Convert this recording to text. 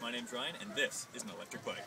My name's Ryan, and this is an electric bike.